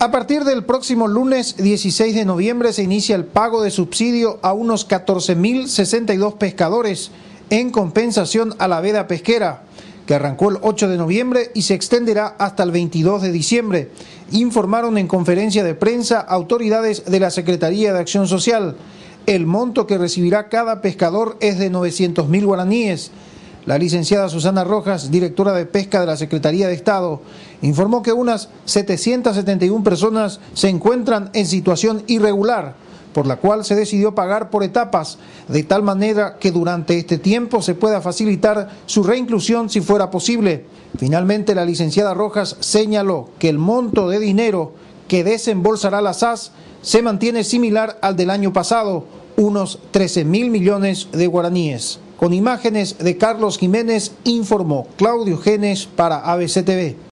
A partir del próximo lunes 16 de noviembre se inicia el pago de subsidio a unos 14.062 pescadores en compensación a la veda pesquera, que arrancó el 8 de noviembre y se extenderá hasta el 22 de diciembre, informaron en conferencia de prensa autoridades de la Secretaría de Acción Social. El monto que recibirá cada pescador es de 900.000 guaraníes la licenciada Susana Rojas, directora de pesca de la Secretaría de Estado, informó que unas 771 personas se encuentran en situación irregular, por la cual se decidió pagar por etapas, de tal manera que durante este tiempo se pueda facilitar su reinclusión si fuera posible. Finalmente, la licenciada Rojas señaló que el monto de dinero que desembolsará la SAS se mantiene similar al del año pasado, unos 13 mil millones de guaraníes. Con imágenes de Carlos Jiménez informó Claudio Genes para ABCTV.